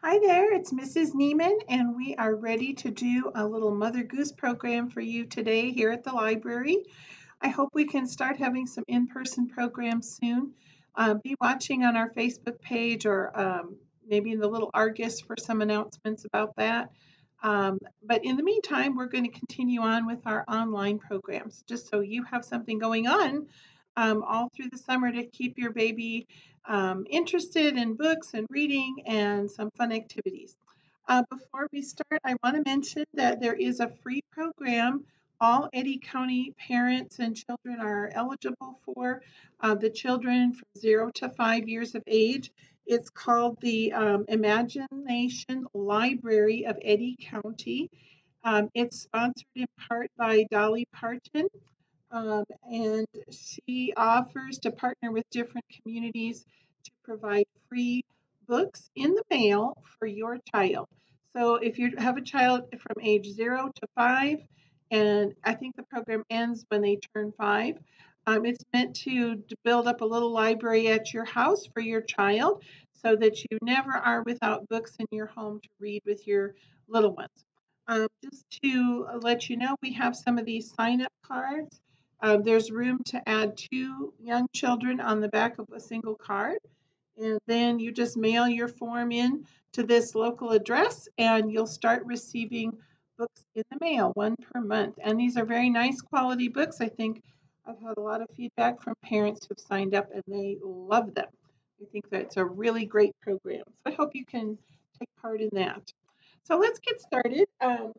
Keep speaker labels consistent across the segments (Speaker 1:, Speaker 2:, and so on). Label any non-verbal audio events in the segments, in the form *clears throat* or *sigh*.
Speaker 1: Hi there, it's Mrs. Neiman, and we are ready to do a little Mother Goose program for you today here at the library. I hope we can start having some in-person programs soon. Uh, be watching on our Facebook page or um, maybe in the little Argus for some announcements about that. Um, but in the meantime, we're going to continue on with our online programs, just so you have something going on um, all through the summer to keep your baby um, interested in books and reading and some fun activities. Uh, before we start, I want to mention that there is a free program all Eddy County parents and children are eligible for. Uh, the children from zero to five years of age. It's called the um, Imagination Library of Eddy County. Um, it's sponsored in part by Dolly Parton, um, and she offers to partner with different communities to provide free books in the mail for your child. So if you have a child from age zero to five, and I think the program ends when they turn five. Um, it's meant to, build up a little library at your house for your child so that you never are without books in your home to read with your little ones. Um, just to let you know, we have some of these sign up cards. Uh, there's room to add two young children on the back of a single card. And then you just mail your form in to this local address and you'll start receiving books in the mail, one per month. And these are very nice quality books. I think I've had a lot of feedback from parents who've signed up and they love them. I think that it's a really great program. So I hope you can take part in that. So let's get started. Um,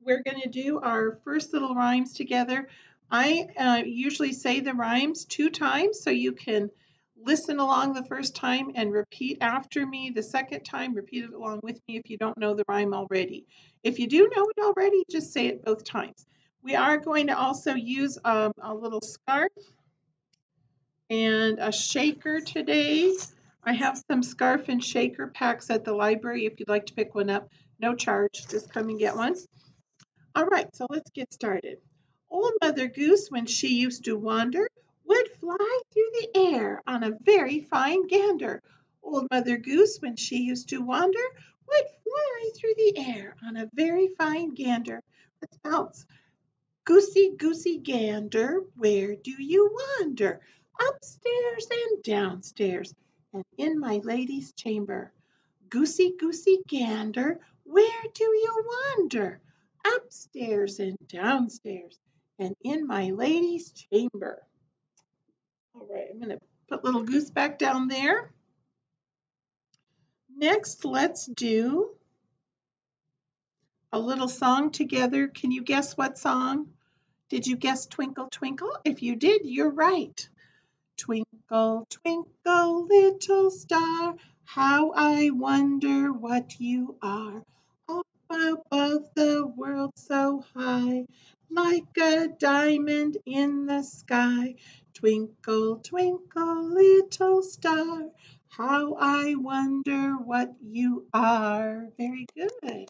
Speaker 1: we're going to do our first little rhymes together. I uh, usually say the rhymes two times so you can listen along the first time and repeat after me the second time. Repeat it along with me if you don't know the rhyme already. If you do know it already, just say it both times. We are going to also use um, a little scarf and a shaker today. I have some scarf and shaker packs at the library if you'd like to pick one up. No charge, just come and get one. All right, so let's get started. Old Mother Goose, when she used to wander, would fly through the air on a very fine gander. Old Mother Goose, when she used to wander, would fly through the air on a very fine gander. Let's bounce. Goosey, goosey gander, where do you wander? Upstairs and downstairs, and in my lady's chamber. Goosey, goosey gander, where do you wander? Upstairs and downstairs, and in my lady's chamber. All right, I'm going to put little goose back down there. Next, let's do a little song together. Can you guess what song? Did you guess Twinkle Twinkle? If you did, you're right. Twinkle, twinkle, little star, how I wonder what you are. Above the world so high, like a diamond in the sky. Twinkle, twinkle, little star, how I wonder what you are. Very good.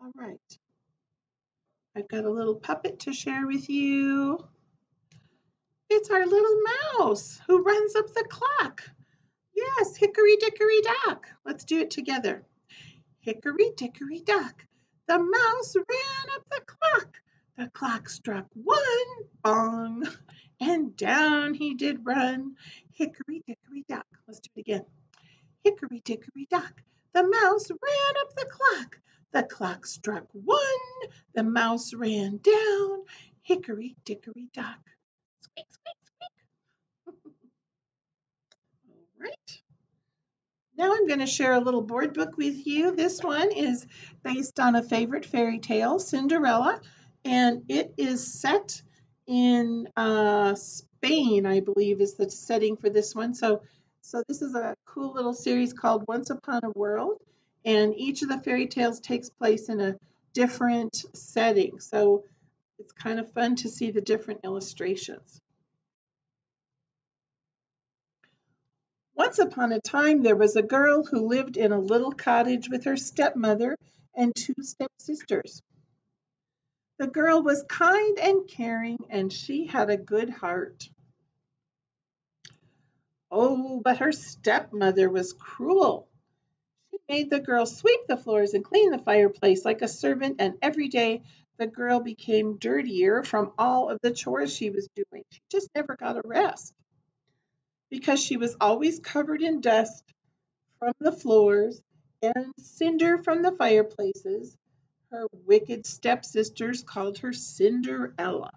Speaker 1: All right. I've got a little puppet to share with you. It's our little mouse who runs up the clock. Yes, hickory dickory dock. Let's do it together. Hickory dickory dock. The mouse ran up the clock. The clock struck one bong, and down he did run. Hickory dickory dock. Let's do it again. Hickory dickory dock. The mouse ran up the clock. The clock struck one. The mouse ran down. Hickory dickory dock. Squeak, squeak. All right. Now I'm going to share a little board book with you. This one is based on a favorite fairy tale, Cinderella, and it is set in uh, Spain, I believe, is the setting for this one. So, so this is a cool little series called Once Upon a World, and each of the fairy tales takes place in a different setting. So it's kind of fun to see the different illustrations. Once upon a time, there was a girl who lived in a little cottage with her stepmother and two stepsisters. The girl was kind and caring, and she had a good heart. Oh, but her stepmother was cruel. She made the girl sweep the floors and clean the fireplace like a servant, and every day the girl became dirtier from all of the chores she was doing. She just never got a rest because she was always covered in dust from the floors and cinder from the fireplaces. Her wicked stepsisters called her Cinderella.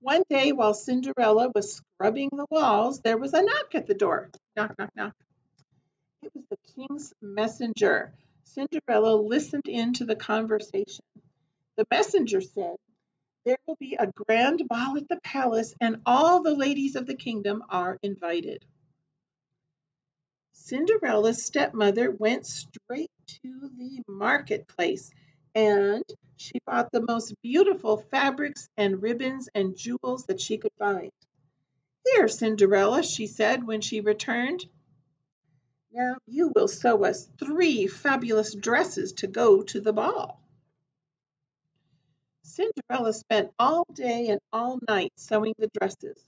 Speaker 1: One day, while Cinderella was scrubbing the walls, there was a knock at the door. Knock, knock, knock. It was the king's messenger. Cinderella listened in to the conversation. The messenger said, There will be a grand ball at the palace, and all the ladies of the kingdom are invited. Cinderella's stepmother went straight to the marketplace and she bought the most beautiful fabrics and ribbons and jewels that she could find. Here, Cinderella, she said when she returned. Now you will sew us three fabulous dresses to go to the ball. Cinderella spent all day and all night sewing the dresses.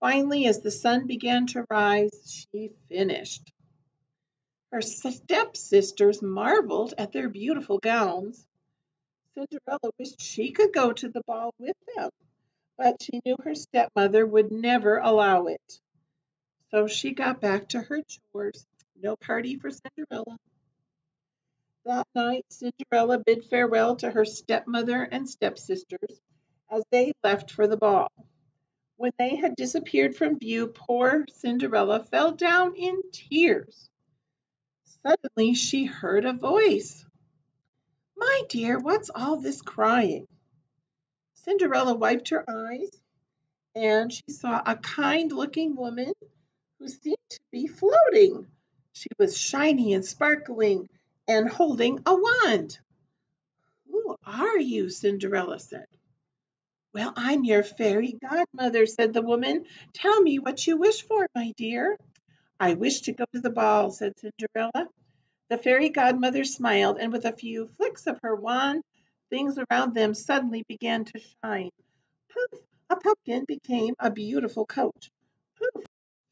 Speaker 1: Finally, as the sun began to rise, she finished. Her stepsisters marveled at their beautiful gowns. Cinderella wished she could go to the ball with them, but she knew her stepmother would never allow it. So she got back to her chores no party for Cinderella. That night, Cinderella bid farewell to her stepmother and stepsisters as they left for the ball. When they had disappeared from view, poor Cinderella fell down in tears. Suddenly she heard a voice. My dear, what's all this crying? Cinderella wiped her eyes and she saw a kind looking woman who seemed to be floating she was shiny and sparkling and holding a wand. Who are you? Cinderella said. Well, I'm your fairy godmother, said the woman. Tell me what you wish for, my dear. I wish to go to the ball, said Cinderella. The fairy godmother smiled, and with a few flicks of her wand, things around them suddenly began to shine. Poof! A pumpkin became a beautiful coach. Poof!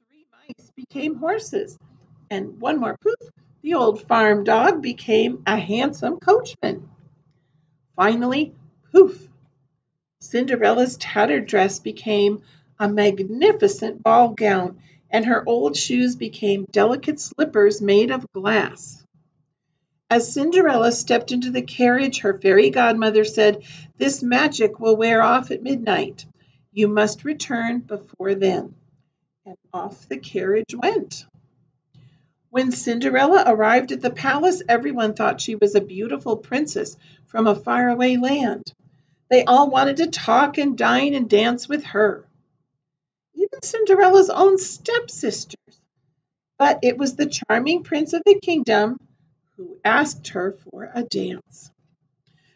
Speaker 1: Three mice became horses and one more poof, the old farm dog became a handsome coachman. Finally, poof, Cinderella's tattered dress became a magnificent ball gown, and her old shoes became delicate slippers made of glass. As Cinderella stepped into the carriage, her fairy godmother said, This magic will wear off at midnight. You must return before then. And off the carriage went. When Cinderella arrived at the palace, everyone thought she was a beautiful princess from a faraway land. They all wanted to talk and dine and dance with her. Even Cinderella's own stepsisters. But it was the charming prince of the kingdom who asked her for a dance.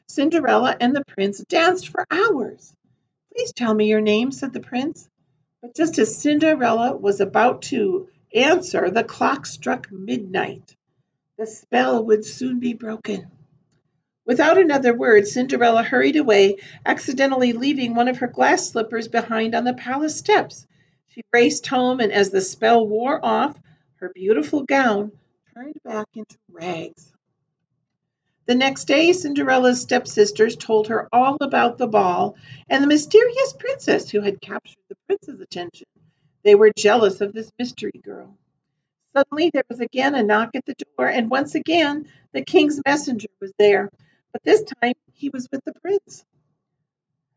Speaker 1: Cinderella and the prince danced for hours. Please tell me your name, said the prince. But just as Cinderella was about to Answer, the clock struck midnight. The spell would soon be broken. Without another word, Cinderella hurried away, accidentally leaving one of her glass slippers behind on the palace steps. She raced home, and as the spell wore off, her beautiful gown turned back into rags. The next day, Cinderella's stepsisters told her all about the ball and the mysterious princess who had captured the prince's attention. They were jealous of this mystery girl. Suddenly there was again a knock at the door, and once again the king's messenger was there. But this time he was with the prince.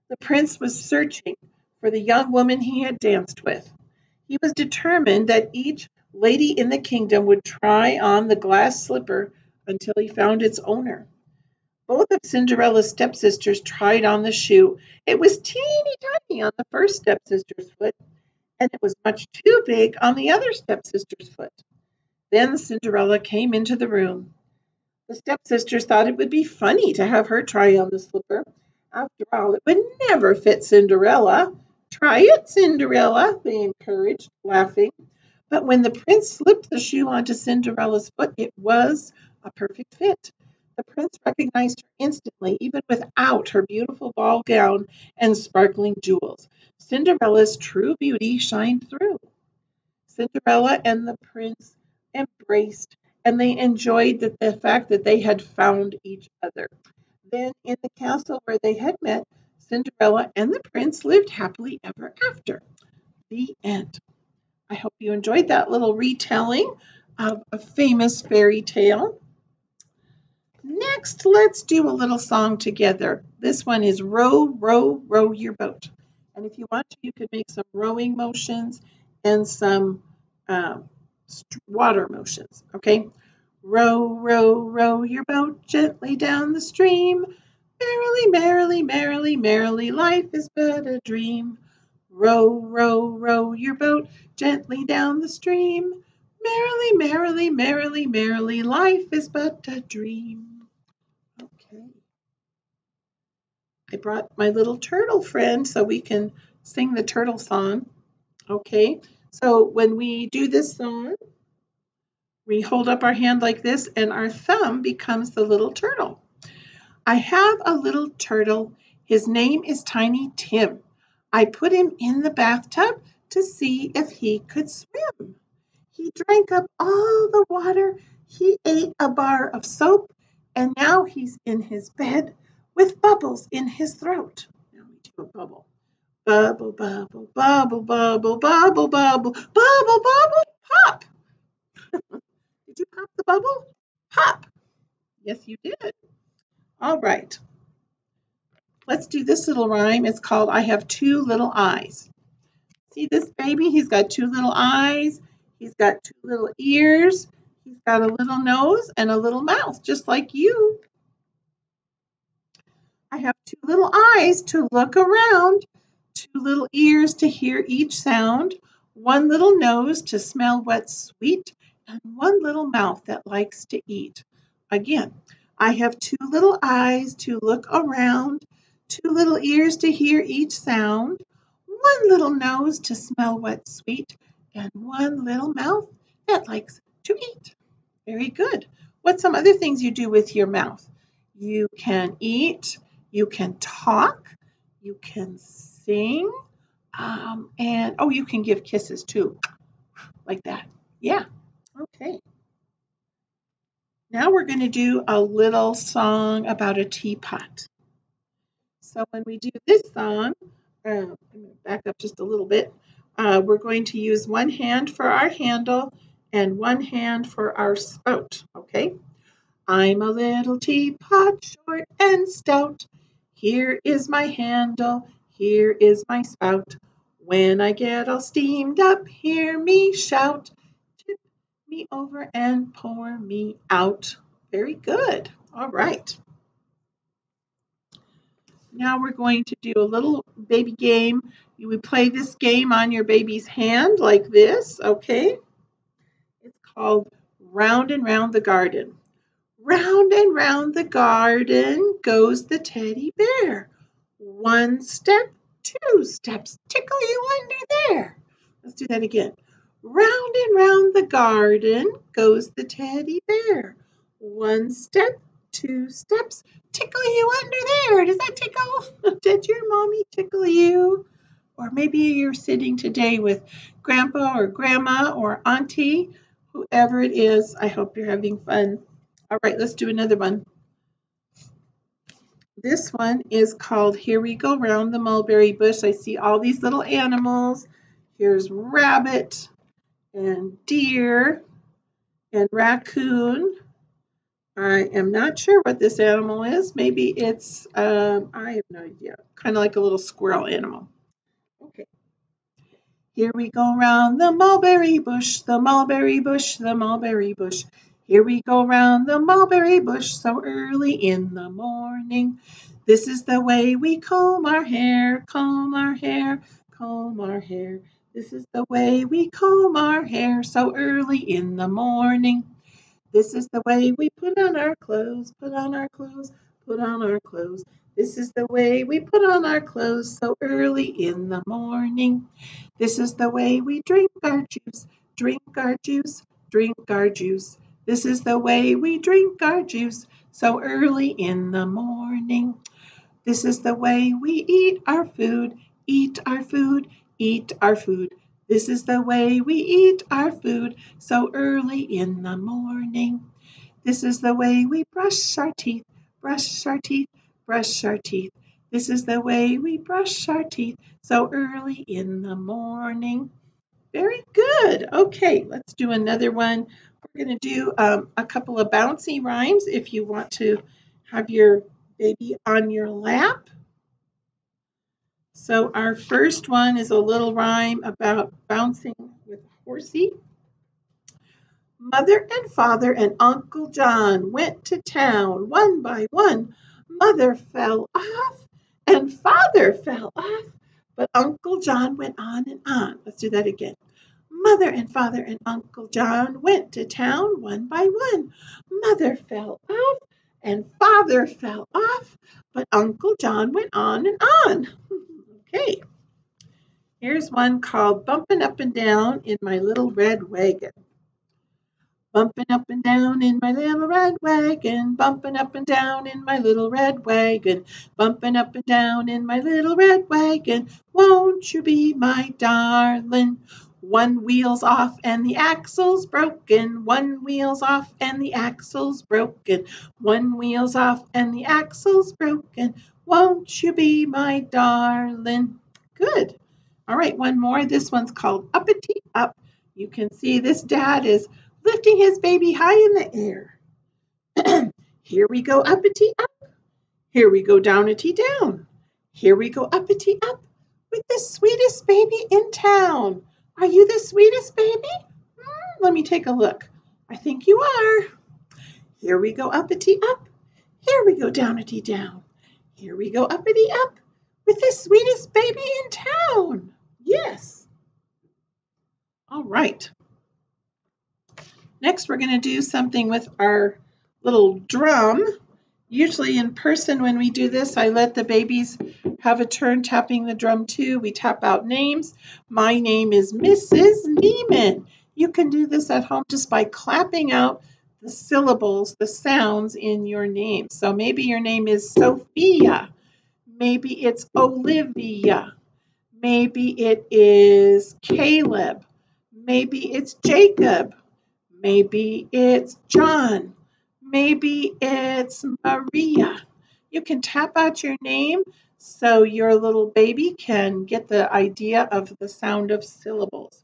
Speaker 1: The prince was searching for the young woman he had danced with. He was determined that each lady in the kingdom would try on the glass slipper until he found its owner. Both of Cinderella's stepsisters tried on the shoe. It was teeny tiny on the first stepsister's foot, and it was much too big on the other stepsister's foot. Then Cinderella came into the room. The stepsisters thought it would be funny to have her try on the slipper. After all, it would never fit Cinderella. Try it, Cinderella, they encouraged, laughing. But when the prince slipped the shoe onto Cinderella's foot, it was a perfect fit. The prince recognized her instantly, even without her beautiful ball gown and sparkling jewels. Cinderella's true beauty shined through. Cinderella and the prince embraced and they enjoyed the, the fact that they had found each other. Then, in the castle where they had met, Cinderella and the prince lived happily ever after. The end. I hope you enjoyed that little retelling of a famous fairy tale. Next, let's do a little song together. This one is Row, Row, Row Your Boat. And if you want to, you could make some rowing motions and some um, water motions, okay? Row, row, row your boat gently down the stream. Merrily, merrily, merrily, merrily, life is but a dream. Row, row, row your boat gently down the stream. Merrily, merrily, merrily, merrily, life is but a dream. Okay. I brought my little turtle friend so we can sing the turtle song. Okay, so when we do this song, we hold up our hand like this and our thumb becomes the little turtle. I have a little turtle. His name is Tiny Tim. I put him in the bathtub to see if he could swim. He drank up all the water. He ate a bar of soap and now he's in his bed with bubbles in his throat. Now we do a bubble. Bubble, bubble, bubble, bubble, bubble, bubble, bubble, bubble, pop. *laughs* did you pop the bubble? Pop. Yes, you did. All right. Let's do this little rhyme. It's called I Have Two Little Eyes. See this baby? He's got two little eyes. He's got two little ears. He's got a little nose and a little mouth, just like you. I have two little eyes to look around, two little ears to hear each sound, one little nose to smell what's sweet, and one little mouth that likes to eat. Again, I have two little eyes to look around, two little ears to hear each sound, one little nose to smell what's sweet, and one little mouth that likes to eat. Very good. What's some other things you do with your mouth? You can eat, you can talk, you can sing, um, and oh, you can give kisses too, like that. Yeah, okay. Now we're going to do a little song about a teapot. So when we do this song, uh, I'm going to back up just a little bit. Uh, we're going to use one hand for our handle and one hand for our spout, okay? I'm a little teapot, short and stout. Here is my handle, here is my spout. When I get all steamed up, hear me shout. Tip me over and pour me out. Very good. All right. Now we're going to do a little baby game. You would play this game on your baby's hand like this, okay? It's called Round and Round the Garden. Round and round the garden goes the teddy bear. One step, two steps, tickle you under there. Let's do that again. Round and round the garden goes the teddy bear. One step, two steps, tickle you under there. Does that tickle? *laughs* Did your mommy tickle you? Or maybe you're sitting today with grandpa or grandma or auntie whoever it is, I hope you're having fun. All right, let's do another one. This one is called Here We Go Round the Mulberry Bush. I see all these little animals. Here's rabbit and deer and raccoon. I am not sure what this animal is. Maybe it's, um, I have no idea, kind of like a little squirrel animal. Okay. Here we go round the mulberry bush, the mulberry bush, the mulberry bush. Here we go round the mulberry bush so early in the morning. This is the way we comb our hair, comb our hair, comb our hair. This is the way we comb our hair so early in the morning. This is the way we put on our clothes, put on our clothes, put on our clothes. This is the way we put on our clothes so early in the morning. This is the way we drink our juice, drink our juice, drink our juice. This is the way we drink our juice so early in the morning. This is the way we eat our food, eat our food, eat our food. This is the way we eat our food so early in the morning. This is the way we brush our teeth, brush our teeth, brush our teeth. This is the way we brush our teeth so early in the morning. Very good. Okay, let's do another one. We're going to do um, a couple of bouncy rhymes if you want to have your baby on your lap. So our first one is a little rhyme about bouncing with horsey. Mother and father and Uncle John went to town one by one. Mother fell off and father fell off, but Uncle John went on and on. Let's do that again. Mother and father and Uncle John went to town one by one. Mother fell off and father fell off, but Uncle John went on and on. *laughs* okay, here's one called Bumping Up and Down in My Little Red Wagon. Bumping up and down in my little red wagon, bumping up and down in my little red wagon, bumping up and down in my little red wagon. Won't you be my darling? One wheel's off and the axle's broken. One wheel's off and the axle's broken. One wheel's off and the axle's broken. Won't you be my darling? Good. All right, one more. This one's called Uppity Up. You can see this dad is lifting his baby high in the air. *clears throat* Here we go uppity up. Here we go downity down. Here we go uppity up with the sweetest baby in town. Are you the sweetest baby? Hmm, let me take a look. I think you are. Here we go uppity up. Here we go downity down. Here we go uppity up with the sweetest baby in town. Yes. All right. Next, we're going to do something with our little drum. Usually in person when we do this, I let the babies have a turn tapping the drum too. We tap out names. My name is Mrs. Neiman. You can do this at home just by clapping out the syllables, the sounds in your name. So maybe your name is Sophia. Maybe it's Olivia. Maybe it is Caleb. Maybe it's Jacob. Maybe it's John. Maybe it's Maria. You can tap out your name so your little baby can get the idea of the sound of syllables.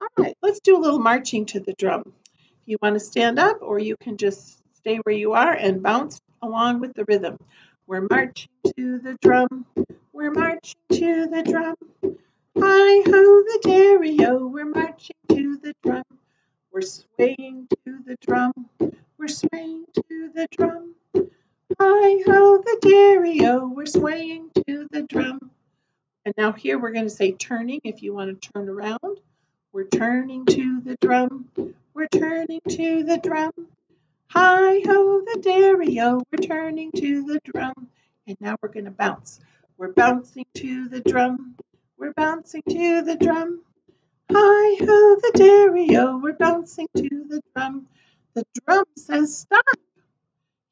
Speaker 1: All right, let's do a little marching to the drum. If you want to stand up or you can just stay where you are and bounce along with the rhythm. We're marching to the drum. We're marching to the drum. Hi ho the dairy-o, we're marching to the drum. We're swaying to the drum. We're swaying to the drum. Hi ho the dairy-o, we're swaying to the drum. And now here we're going to say turning if you want to turn around. We're turning to the drum. We're turning to the drum. Hi ho the dairy-o, we're turning to the drum. And now we're going to bounce. We're bouncing to the drum. We're bouncing to the drum. Hi ho the dairy-o, we're bouncing to the drum. The drum says stop.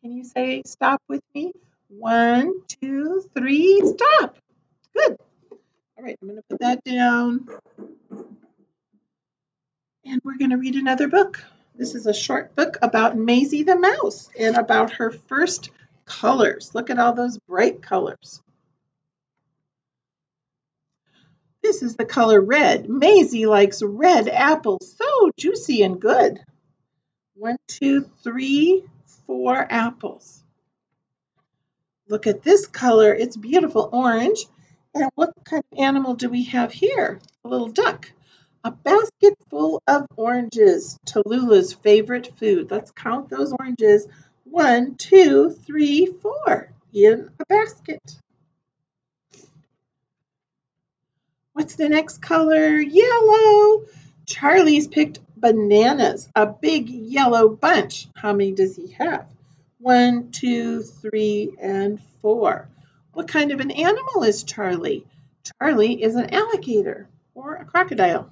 Speaker 1: Can you say stop with me? One, two, three, stop. Good. All right, I'm going to put that down. And we're going to read another book. This is a short book about Maisy the mouse and about her first colors. Look at all those bright colors. This is the color red. Maisy likes red apples, so juicy and good. One, two, three, four apples. Look at this color. It's beautiful orange. And what kind of animal do we have here? A little duck. A basket full of oranges, Tallulah's favorite food. Let's count those oranges. One, two, three, four in a basket. What's the next color? Yellow. Charley's picked bananas, a big yellow bunch. How many does he have? One, two, three, and four. What kind of an animal is Charley? Charley is an alligator or a crocodile.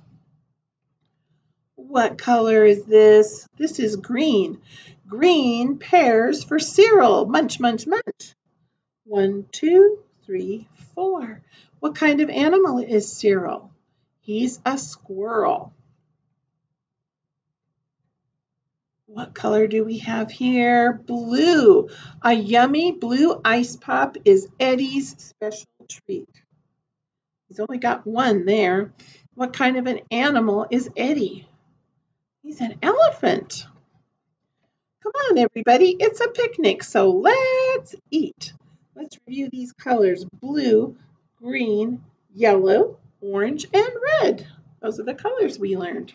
Speaker 1: What color is this? This is green. Green pears for Cyril. Munch, munch, munch. One, two, three, four. What kind of animal is Cyril? He's a squirrel. What color do we have here? Blue. A yummy blue ice pop is Eddie's special treat. He's only got one there. What kind of an animal is Eddie? He's an elephant. Come on, everybody. It's a picnic, so let's eat. Let's review these colors. Blue, green, yellow, orange, and red. Those are the colors we learned.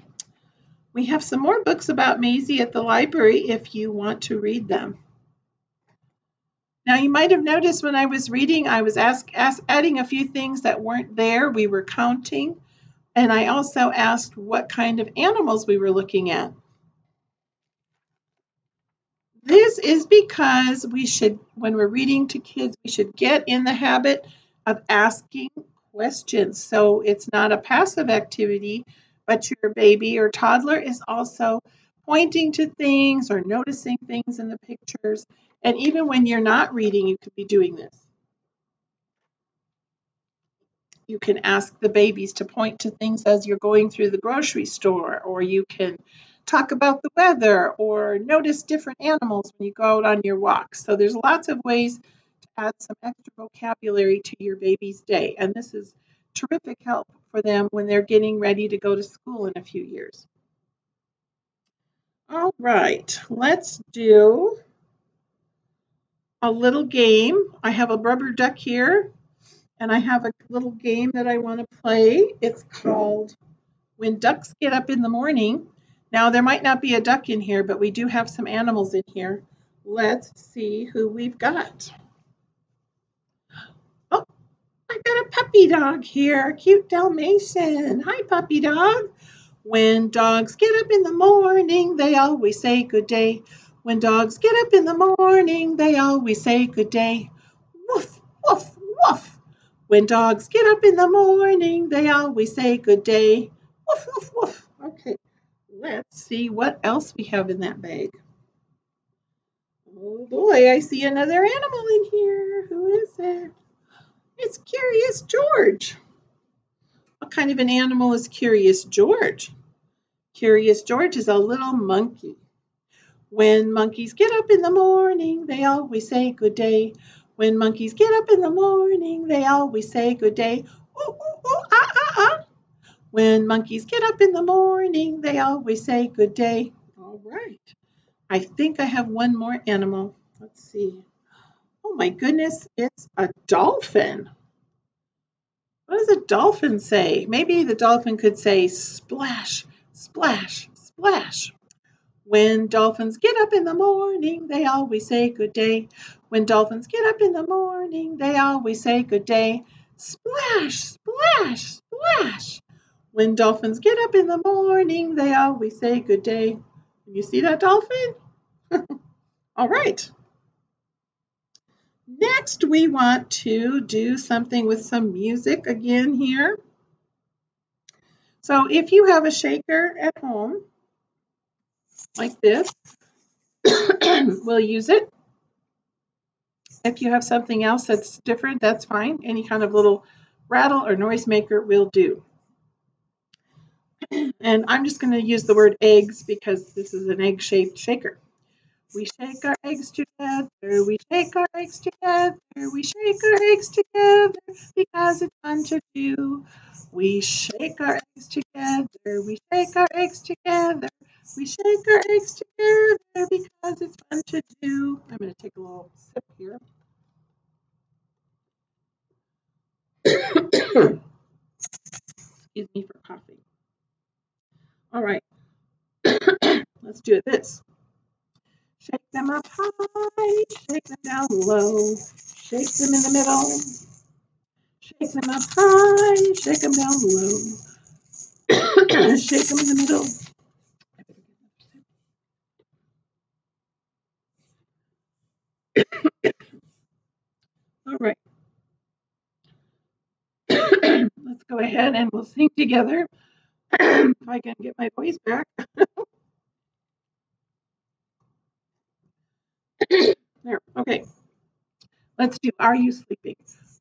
Speaker 1: We have some more books about Maisy at the library if you want to read them. Now you might have noticed when I was reading, I was ask, ask, adding a few things that weren't there. We were counting. And I also asked what kind of animals we were looking at. This is because we should, when we're reading to kids, we should get in the habit of asking questions. So it's not a passive activity, but your baby or toddler is also pointing to things or noticing things in the pictures. And even when you're not reading, you could be doing this. You can ask the babies to point to things as you're going through the grocery store, or you can talk about the weather or notice different animals when you go out on your walks. So there's lots of ways to add some extra vocabulary to your baby's day. And this is terrific help for them when they're getting ready to go to school in a few years. All right, let's do a little game. I have a rubber duck here, and I have a little game that I want to play. It's called When Ducks Get Up in the Morning. Now, there might not be a duck in here, but we do have some animals in here. Let's see who we've got. I got a puppy dog here, cute Dalmatian. Hi, puppy dog. When dogs get up in the morning, they always say good day. When dogs get up in the morning, they always say good day. Woof, woof, woof. When dogs get up in the morning, they always say good day. Woof, woof, woof. Okay, let's see what else we have in that bag. Oh boy, I see another animal in here. Who is it? It's Curious George. What kind of an animal is Curious George? Curious George is a little monkey. When monkeys get up in the morning, they always say good day. When monkeys get up in the morning, they always say good day. Ooh, ooh, ooh, ah, ah, ah. When monkeys get up in the morning, they always say good day. All right. I think I have one more animal. Let's see. Oh my goodness, it's a dolphin. What does a dolphin say? Maybe the dolphin could say splash, splash, splash. When dolphins get up in the morning, they always say good day. When dolphins get up in the morning, they always say good day. Splash, splash, splash. When dolphins get up in the morning, they always say good day. You see that dolphin? *laughs* All right. Next, we want to do something with some music again here. So if you have a shaker at home, like this, *clears throat* we'll use it. If you have something else that's different, that's fine. Any kind of little rattle or noise maker will do. *clears throat* And I'm just going to use the word eggs because this is an egg-shaped shaker. We shake our eggs together, we shake our eggs together, we shake our eggs together because it's fun to do. We shake our eggs together, we shake our eggs together, we shake our eggs together because it's fun to do. I'm going to take a little sip here. Excuse me for coughing. All right, *coughs* let's do it this. Shake them up high, shake them down low, shake them in the middle. Shake them up high, shake them down low. *coughs* shake them in the middle. *coughs* All right. *coughs* Let's go ahead and we'll sing together. if I can get my voice back. *laughs* there, okay. Let's do Are You Sleeping?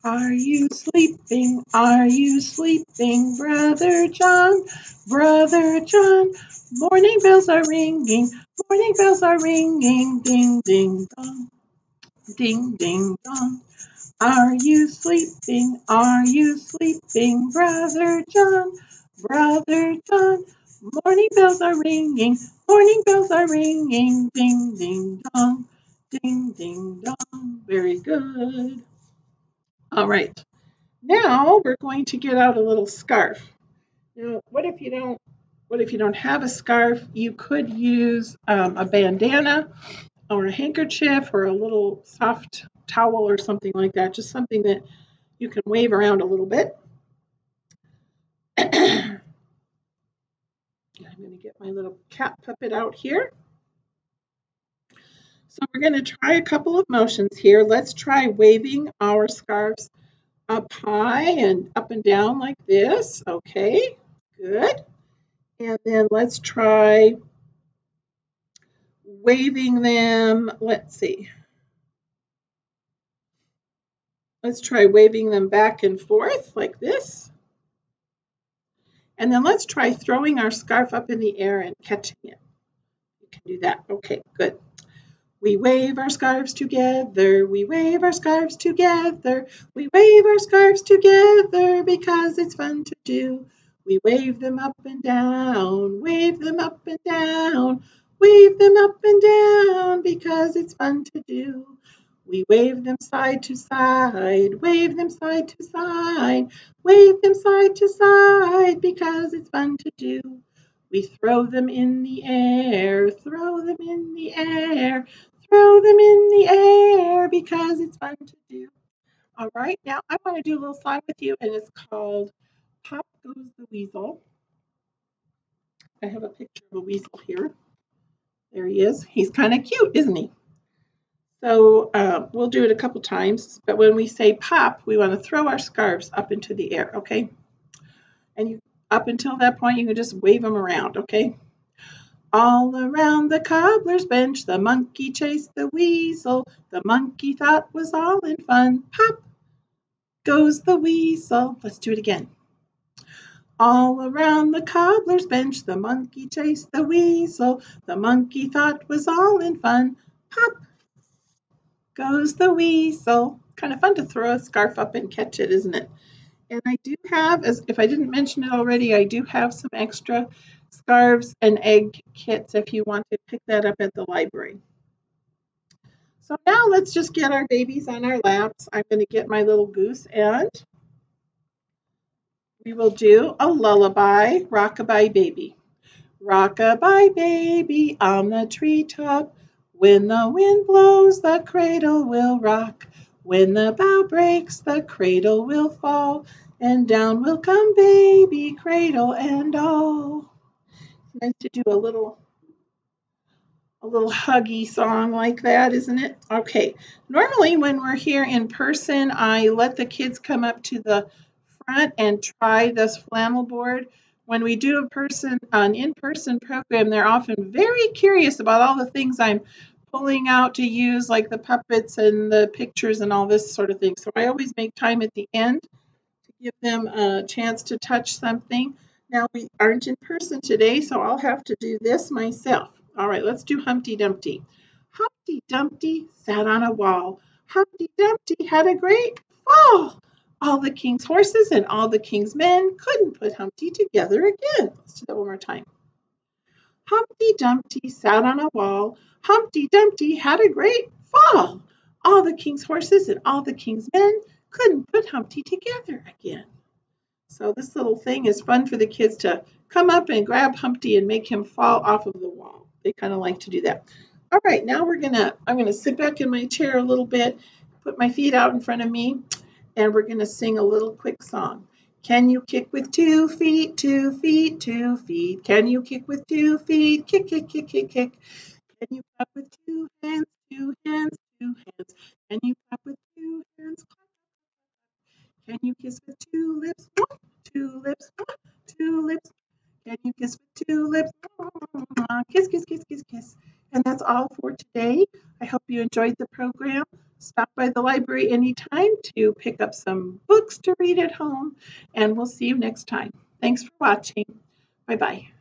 Speaker 1: Are you sleeping? Are you sleeping, Brother John? Brother John, morning bells are ringing, morning bells are ringing, ding, ding, dong, ding, ding, dong. Are you sleeping? Are you sleeping, Brother John? Brother John, morning bells are ringing, morning bells are ringing, ding, ding, dong, ding, ding, dong. Very good. All right. Now we're going to get out a little scarf. Now, what if you don't? What if you don't have a scarf? You could use um, a bandana or a handkerchief or a little soft towel or something like that. Just something that you can wave around a little bit. *clears throat* I'm going to get my little cat puppet out here. So we're going to try a couple of motions here. Let's try waving our scarves up high and up and down like this. Okay, good. And then let's try waving them. Let's see. Let's try waving them back and forth like this. And then let's try throwing our scarf up in the air and catching it. You can do that. Okay, good. We wave our scarves together, we wave our scarves together, we wave our scarves together because it's fun to do. We wave them up and down, wave them up and down, wave them up and down because it's fun to do. We wave them side to side, wave them side to side, wave them side to side because it's fun to do. We throw them in the air, throw them in the air, throw them in the air because it's fun to do. All right, now I want to do a little song with you, and it's called Pop Goes the Weasel. I have a picture of a weasel here. There he is. He's kind of cute, isn't he? So uh, we'll do it a couple times, but when we say pop, we want to throw our scarves up into the air, okay? And you up until that point, you can just wave them around, okay? All around the cobbler's bench, the monkey chased the weasel. The monkey thought was all in fun. Pop goes the weasel. Let's do it again. All around the cobbler's bench, the monkey chased the weasel. The monkey thought was all in fun. Pop goes the weasel. Kind of fun to throw a scarf up and catch it, isn't it? And I do have, as if I didn't mention it already, I do have some extra scarves and egg kits if you want to pick that up at the library. So now let's just get our babies on our laps. I'm going to get my little goose and we will do a lullaby, rockabye baby. Rockabye baby on the treetop. When the wind blows, the cradle will rock. When the bough breaks, the cradle will fall. And down will come baby, cradle and all nice to do a little a little huggy song like that, isn't it? Okay. Normally when we're here in person, I let the kids come up to the front and try this flannel board. When we do a person an in-person program, they're often very curious about all the things I'm pulling out to use, like the puppets and the pictures and all this sort of thing. So I always make time at the end to give them a chance to touch something. Now we aren't in person today, so I'll have to do this myself. All right, let's do Humpty Dumpty. Humpty Dumpty sat on a wall. Humpty Dumpty had a great fall. All the king's horses and all the king's men couldn't put Humpty together again. Let's do that one more time. Humpty Dumpty sat on a wall. Humpty Dumpty had a great fall. All the king's horses and all the king's men couldn't put Humpty together again. So this little thing is fun for the kids to come up and grab Humpty and make him fall off of the wall. They kind of like to do that. All right, now we're gonna, I'm gonna sit back in my chair a little bit, put my feet out in front of me, and we're gonna sing a little quick song. Can you kick with two feet, two feet, two feet? Can you kick with two feet? Kick, kick, kick, kick, kick. Can you clap with two hands, two hands, two hands? Can you clap with two hands? Clap, can you kiss with two lips? Two lips, two lips. Can you kiss with two lips? Kiss, kiss, kiss, kiss, kiss. And that's all for today. I hope you enjoyed the program. Stop by the library anytime to pick up some books to read at home, and we'll see you next time. Thanks for watching. Bye bye.